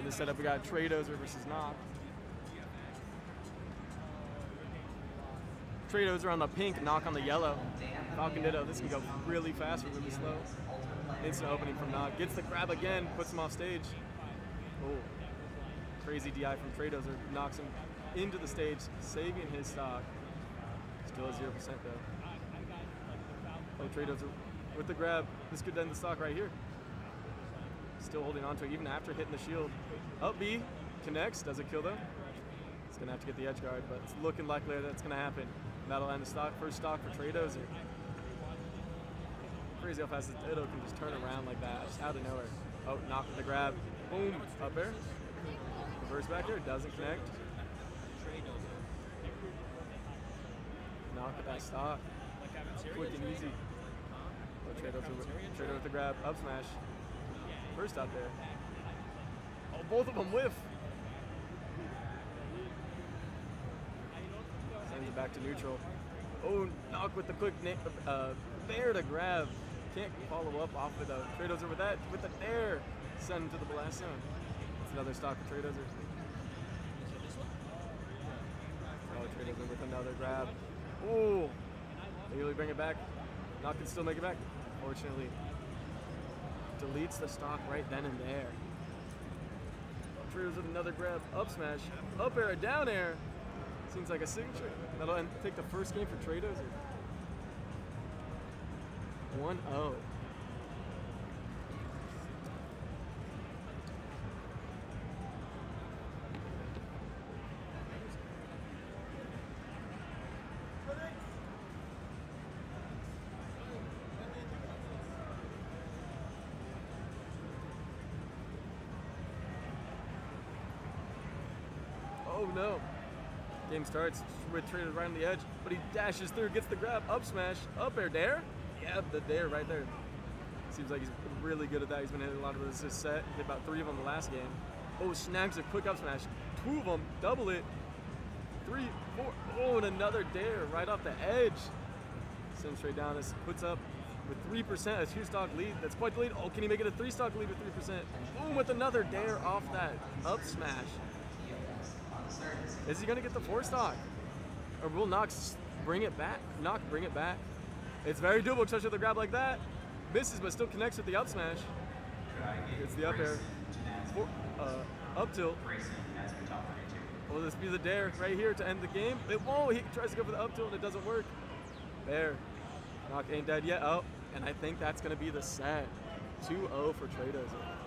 the setup, we got Traydozer versus Noc. Traydozer on the pink, Noc on the yellow. Falcon Ditto, this can go really fast or really slow. Instant opening from Noc. Gets the grab again, puts him off stage. Oh, crazy DI from Traydozer. Knocks him into the stage, saving his stock. Still at 0% though. Oh, Traydozer with the grab. This could end the stock right here. Still holding on to it even after hitting the shield. Up B, connects, does it kill them? It's gonna have to get the edge guard, but it's looking likely that's gonna happen. That'll end the stock, first stock for Traydozer. Crazy how fast Ditto can just turn around like that, just out of nowhere. Oh, Noc with the grab. Boom, up there. Reverse back here, doesn't connect. Noc at that stock. Quick and easy. Oh, with, with the grab, up smash. First out there. Oh, both of them whiff. Sends it back to neutral. Oh, Noc with the quick uh, there to grab. Can't follow up off with a Traydozer with that. With the dair, send to the blast zone. It's another stock for Traydozer. Oh, Traydozer with another grab. Oh, they really bring it back. Noc can still make it back. Fortunately, deletes the stock right then and there. Traydozer with another grab. Up smash. Up air, down air. Seems like a signature. That'll end, take the first game for Traydozer. 1-0. Oh no. Game starts Trader right on the edge, but he dashes through, gets the grab, up smash, up air, dair? Yeah, the dair right there. Seems like he's really good at that. He's been hitting a lot of those this set. Hit about three of them the last game. Oh, snags a quick up smash. Two of them, double it. Three, four. Oh, and another dair right off the edge. Sends straight down. This puts up with 3%, a two stock lead. That's quite the lead. Oh, can he make it a three stock lead with 3%? Boom, with another dair off that up smash. Is he gonna get the four stock? Or will Knox bring it back? Noc bring it back. It's very doable, Touch with a grab like that. Misses, but still connects with the up smash. It's the up air. Uh, up tilt. Will this be the dair right here to end the game? It won't. He tries to go for the up tilt and it doesn't work. There. Noc ain't dead yet. Oh, and I think that's gonna be the set. 2-0 for Traydozer.